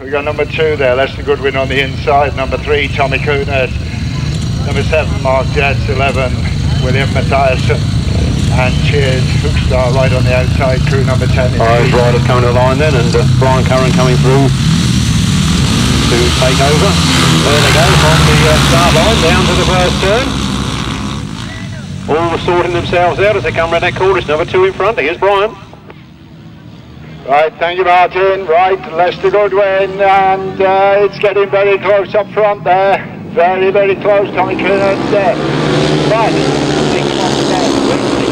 We got number two there, Lester Goodwin on the inside. Number three, Tommy Kunert. Number seven, Mark Jets. Eleven, William Matthijssen. And Cheers Hoekstra right on the outside. Crew number ten. is Those Pete. riders coming to the line then, and uh, Brian Curran coming through to take over. There they go from the uh, start line down to the first turn. All sorting themselves out as they come round that corner. It's number two in front. Here's Brian. Right, thank you, Martin. Right, Lester Goodwin, and uh, it's getting very close up front there. Very, very close. Tommy Kunert there. But there.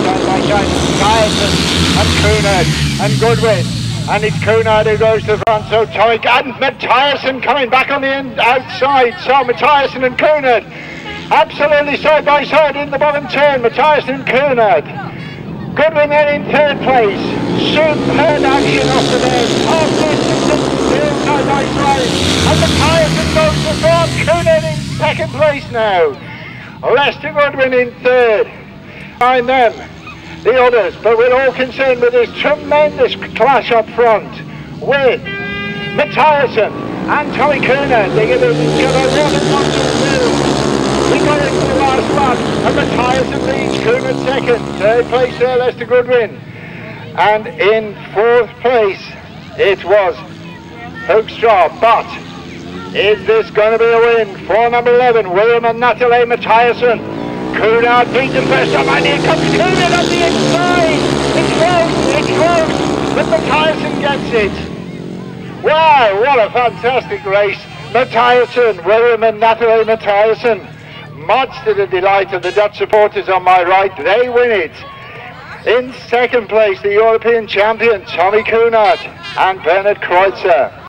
Down by Tyson and and Goodwin. And it's Kunert who goes to the front. So Tommy and Matthijssen coming back on the end, outside. So Matthijssen and Kunert absolutely side by side in the bottom turn. Matthijssen and Kunert. Goodwin in third place. Superb action off the bed. Half side by side. And the Tyson goes to front. Kunert in second place now. Lester Goodwin in third. Behind them, the others. But we're all concerned with this tremendous clash up front with Matthijssen and Tommy Kunert. They're going to got a Kunert second. Third place there, Lester Goodwin. And in fourth place, it was Hoekstra. But is this going to be a win for number 11, William and Natalie Matthijssen? Kunert beat them first time, and here comes Kunert on the inside. It's close, it's close, but Matthijssen gets it. Wow, what a fantastic race. Matthijssen, William and Natalie Matthijssen. Much to the delight of the Dutch supporters on my right, they win it. In second place, the European champion, Tommy Kunert and Bernard Kreutzer.